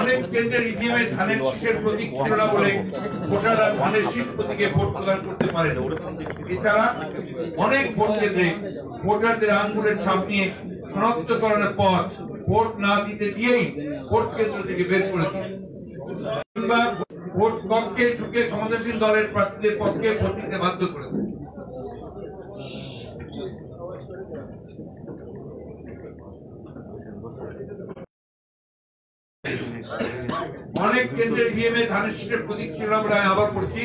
অনেক কেন্দ্রের ইভিএমে ধানের শীষের প্রতীক ছিল না বলে ভোটাররা ধানের শীষ প্রতীকে ভোট প্রদান করতে পারেন এছাড়া অনেক ভোট কেন্দ্রে ভোটারদের আঙ্গুলের ছাপ নিয়ে শনাক্তকরণের পর ভোট না দিতে দিয়েই ভোট কেন্দ্র থেকে বের করে কিংবা ভোট কক্ষে ঢুকে ক্ষমতাসীন দলের প্রার্থীদের পক্ষে ভোট দিতে বাধ্য করে। অনেক কেন্দ্রের ইভিএমে ধানের শীষের প্রতীক ছিল না বলে আমি আবার পড়ছি।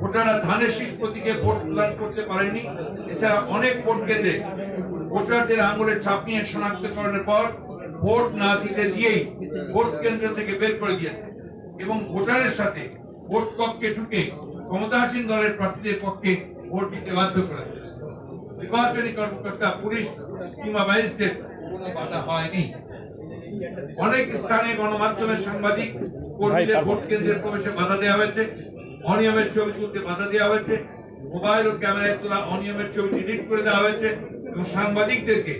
ভোটাররা ধানের শীষ প্রতীকে ভোট প্রদান করতে পারেনি। এছাড়া অনেক ভোট কেন্দ্রে ভোটারদের আঙুলের ছাপ নিয়ে শনাক্তকরণের পর ভোট না দিতে দিয়েই ভোট কেন্দ্র থেকে বের করে দিয়েছে। এবং ভোটারের সাথে ভোট কক্ষে ঢুকে ক্ষমতাসীন দলের প্রার্থীদের পক্ষে ভোট দিতে বাধ্য করেছে। নির্বাচনী কর্মকর্তা, পুলিশ, কিংবা ম্যাজিস্ট্রেট কোনো বাধা হয়নি। অনেক স্থানে গণমাধ্যমের সাংবাদিক কর্মীদের ভোট কেন্দ্রের প্রবেশে বাধা দেওয়া হয়েছে অনিয়মের ছবি তুলতে বাধা দেওয়া হয়েছে মোবাইল ও ক্যামেরায় তোলা অনিয়মের ছবি ডিলিট করে দেওয়া হয়েছে এবং সাংবাদিকদেরকে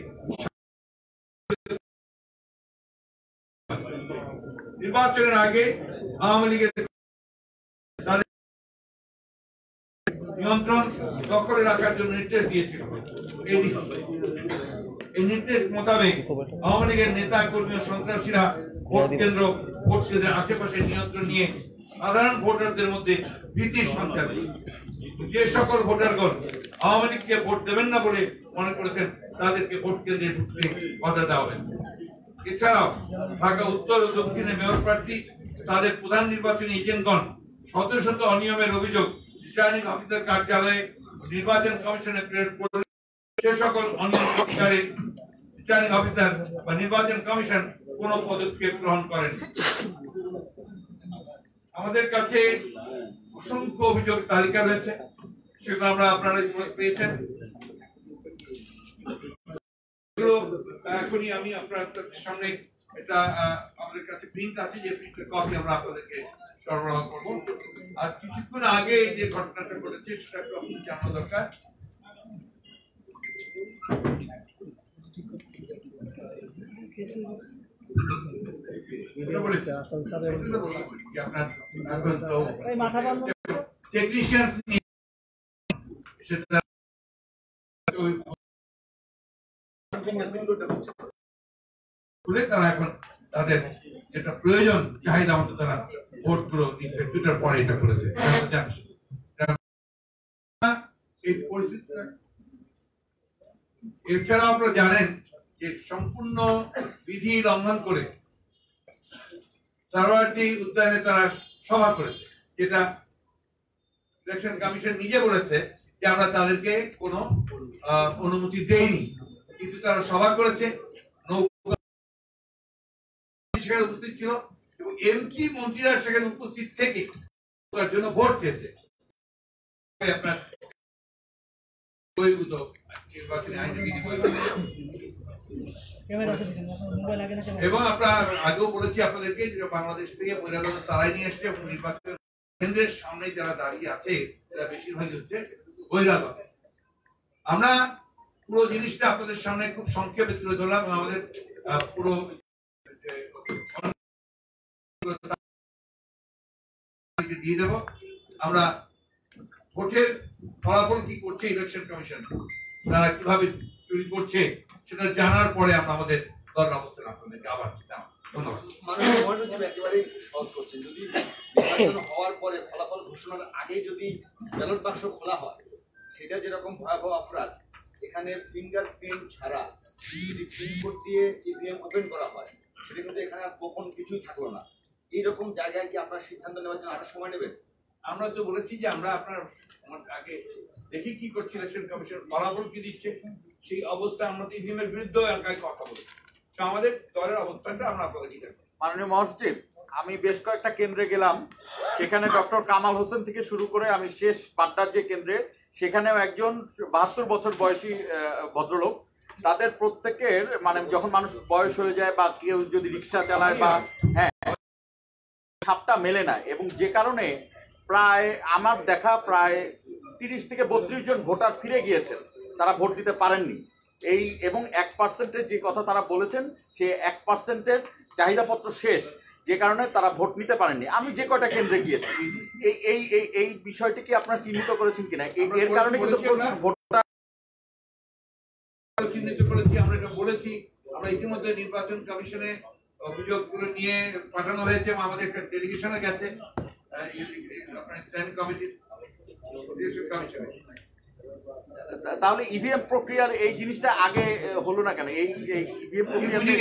নির্বাচনের আগে আওয়ামী লীগের নিয়ন্ত্রণ দখলে রাখার জন্য নির্দেশ দিয়েছিল। এই এই নির্দেশ মোতাবেক আওয়ামী লীগের নেতা কর্মী সন্ত্রাসীরা ভোট কেন্দ্র ভোট কেন্দ্রের আশেপাশে নিয়ন্ত্রণ নিয়ে সাধারণ ভোটারদের মধ্যে ভীতির সঞ্চার যে সকল ভোটারগণ আওয়ামী লীগকে ভোট দেবেন না বলে মনে করেছেন তাদেরকে ভোট কেন্দ্রে ঢুকতে বাধা দেওয়া হয়েছে। এছাড়াও ঢাকা উত্তর ও দক্ষিণে মেয়র প্রার্থী তাদের প্রধান নির্বাচনী এজেন্টগণ শত শত অনিয়মের অভিযোগ রিটার্নিং অফিসার কার্যালয়ে নির্বাচন কমিশনে প্রেরণ সে সকল অফিসার বা নির্বাচন কমিশন কোনো পদক্ষেপ গ্রহণ করেন। আমাদের কাছে অসংখ্য অভিযোগ তালিকা রয়েছে, সেগুলো আমরা আপনারা পেয়েছেন। এখনই আমি আপনার সামনে এটা আমাদের কাছে প্রিন্ট আছে, যে প্রিন্টের কপি আমরা আপনাদেরকে সরবরাহ করব। আর কিছুক্ষণ আগে যে ঘটনাটা ঘটেছে, সেটা জানা দরকার এটা বলেছি। এটা বলেছি যে আপনার এখন তো টেকনিশিয়ান সেটা খুলে তারা এখন তাদের যেটা প্রয়োজন চাহিদা মতো তারা ভোটগুলো নিচ্ছে দুটার পরে এটা করেছে। এই পরিস্থিতিটা এছাড়া আপনারা জানেন যে সম্পূর্ণ বিধি লঙ্ঘন করে সারোয়ারদি উদ্যানে তারা সভা করেছে, যেটা ইলেকশন কমিশন নিজে বলেছে যে আমরা তাদেরকে কোনো অনুমতি দেইনি। কিন্তু তারা সভা করেছে সেখানে উপস্থিত ছিল এবং এমপি মন্ত্রীরা সেখানে উপস্থিত থেকে জন্য ভোট চেয়েছে। আপনার বহির্ভূত নির্বাচনী আইনে এবং আমরা আগেও বলেছি আপনাদেরকে যে বাংলাদেশ থেকে বহিরাগত তারাই নিয়ে এসছে এবং নির্বাচন কেন্দ্রের সামনে যারা দাঁড়িয়ে আছে এরা বেশিরভাগই হচ্ছে বহিরাগত আমরা পুরো জিনিসটা আপনাদের সামনে খুব সংক্ষেপে তুলে ধরলাম আমাদের পুরো দিয়ে দেব। আমরা ভোটের ফলাফল কি করছে ইলেকশন কমিশন তারা কীভাবে চুরি করছে, সেটা জানার পরে আমরা আমাদের দলের অবস্থান আপনাদেরকে আবার পরে ফলাফল ঘোষণার আগে যদি খোলা হয়, সেটা যেরকম ভয়াবহ ফিঙ্গার প্রিন্ট ছাড়া যদি করা হয়, সেটা কিন্তু এখানে গোপন কিছুই থাকল না। এইরকম জায়গায় কি আপনার সিদ্ধান্ত নেওয়ার জন্য আরও সময় নেবেন? আমরা তো বলেছি যে আমরা আপনার আগে দেখি কি করছে ইলেকশন কমিশন ফলাফল কি দিচ্ছে সেই অবস্থা আমরা তো ইভিএমের বিরুদ্ধে আগে কথা বলি। তো আমাদের দলের অবস্থানটা আমরা আপনাদেরকে জানাব মাননীয় মহাসচিব আমি বেশ কয়েকটা কেন্দ্রে গেলাম সেখানে ডক্টর কামাল হোসেন থেকে শুরু করে আমি শেষ পাড্ডার যে কেন্দ্রে সেখানেও একজন বাহাত্তর বছর বয়সী ভদ্রলোক। তাদের প্রত্যেকের মানে যখন মানুষ বয়স হয়ে যায় বা কেউ যদি রিক্সা চালায় বা হ্যাঁ। ছাপটা মেলে না। এবং যে কারণে প্রায় আমার দেখা প্রায় তিরিশ থেকে বত্রিশ জন ভোটার ফিরে গিয়েছেন। তারা ভোট দিতে পারেননি। এই এবং এক পার্সেন্টের যে কথা তারা বলেছেন সে এক পার্সেন্টের চাহিদাপত্র শেষ যে কারণে তারা ভোট নিতে পারেননি। আমি যে কয়টা কেন্দ্রে গিয়েছি এই এই এই এই বিষয়টি কি আপনারা চিহ্নিত করেছেন কিনা? এর কারণে কিন্তু। ভোটার চিহ্নিত করেছি আমরা এটা বলেছি। আমরা ইতিমধ্যে নির্বাচন কমিশনে অভিযোগগুলো নিয়ে পাঠানো হয়েছে আমাদের একটা ডেলিগেশনে গেছে। তাহলে ইভিএম প্রক্রিয়ার এই জিনিসটা আগে হলো না কেন এই ইভিএম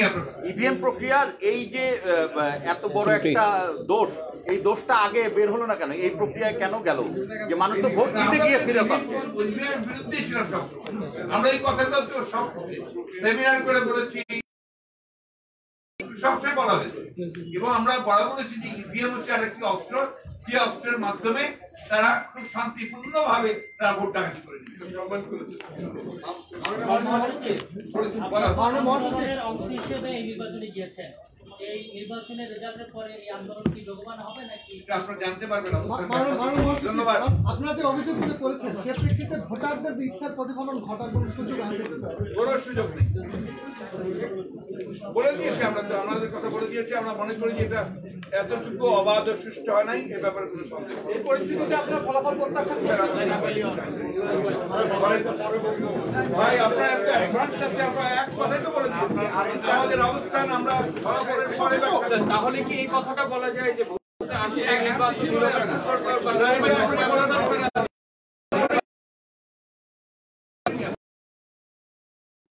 আপনারা। ইভিএম প্রক্রিয়ার এই যে আহ, এত বড় একটা দোষ এই দোষটা আগে বের হলো না কেন এই প্রক্রিয়ায় কেন গেল যে মানুষ তো ভোট দিতে গিয়ে ফিরে পাচ্ছে আমরা এই কথাটা তো সব সেমিনার করে বলেছি সবসময় বলা হয়েছে। এবং আমরা বলা বলেছি যে ইভিএম হচ্ছে আরেকটি অস্ত্র। যে অস্ত্রের মাধ্যমে তারা খুব শান্তিপূর্ণ ভাবে তারা ভোট ডাকাতি করে আন্দোলনের অংশ হিসেবে এই নির্বাচনে গিয়েছেন। এই নির্বাচনের রেজাল্টের পরে এই আন্দোলন কি বেগবান হবে নাকি? আপনারা জানতে পারবেন অবস্থান মাননীয়- মাননীয় মহাসচিব, ধন্যবাদ। আপনারা যে অভিযোগগুলো করেছেন সে প্রেক্ষিতে ভোটারদের ইচ্ছার প্রতিফলন ঘটার কোনো সুযোগ আছে? কোনো সুযোগ নেই। বলে দিয়েছি আমরা তো আমাদের কথা বলে দিয়েছি আমরা মনে করি যে এটা এতটুকু অবাধ ও সুষ্ঠু হয় নাই এ ব্যাপারে কোনো সন্দেহ এই পরিস্থিতিতে আপনার ফলাফল প্রত্যাখ্যান ভাই আপনার একটা অ্যাডভান্স আছে আমরা এক কথাই তো বলে দিয়েছি। আমাদের অবস্থান আমরা। তাহলে কি এই কথাটা বলা যায় যে সরকার